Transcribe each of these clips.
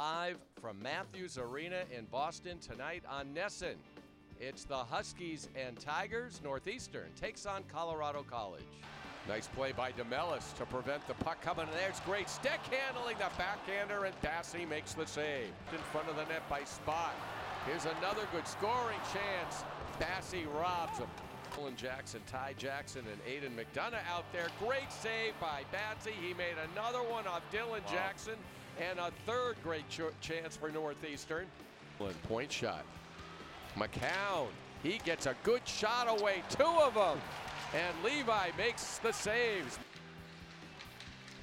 live from Matthews Arena in Boston tonight on NESN. It's the Huskies and Tigers. Northeastern takes on Colorado College. Nice play by DeMellis to prevent the puck coming in there. It's great stick handling the backhander, and Basse makes the save. In front of the net by Spot. Here's another good scoring chance. Basse robs him. Dylan Jackson, Ty Jackson, and Aidan McDonough out there. Great save by Basse. He made another one off Dylan wow. Jackson, and a third great ch chance for Northeastern. Point shot. McCown, he gets a good shot away, two of them, and Levi makes the saves.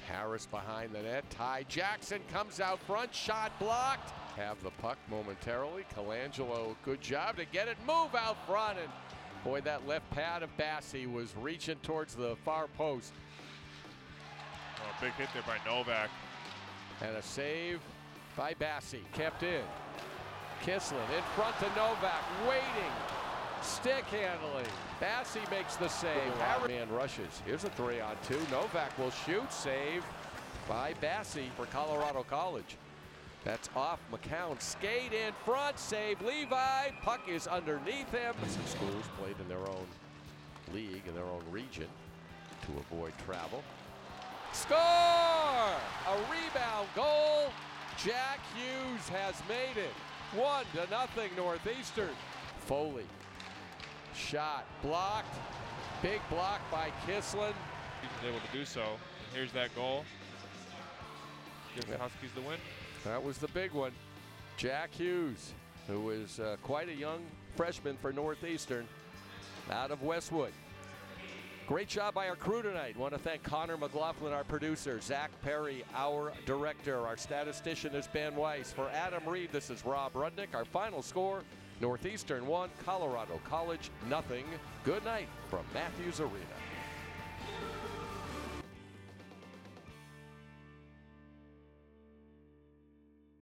Harris behind the net. Ty Jackson comes out front, shot blocked. Have the puck momentarily. Colangelo, good job to get it move out front, and Boy, that left pad of Basse was reaching towards the far post. Oh, big hit there by Novak. And a save by Basse, kept in. Kislin in front to Novak, waiting. Stick handling. Basse makes the save. Man rushes. Here's a three on two. Novak will shoot. Save by Basse for Colorado College. That's off McCown. Skate in front, save Levi. Puck is underneath him. Some schools played in their own league, in their own region to avoid travel. Score! A rebound goal. Jack Hughes has made it. One to nothing Northeastern. Foley. Shot blocked. Big block by Kislin. He's able to do so. Here's that goal. Gives the Huskies the win. That was the big one. Jack Hughes, who is uh, quite a young freshman for Northeastern out of Westwood. Great job by our crew tonight. Want to thank Connor McLaughlin, our producer, Zach Perry, our director. Our statistician is Ben Weiss. For Adam Reed, this is Rob Rudnick. Our final score Northeastern 1, Colorado College nothing. Good night from Matthews Arena.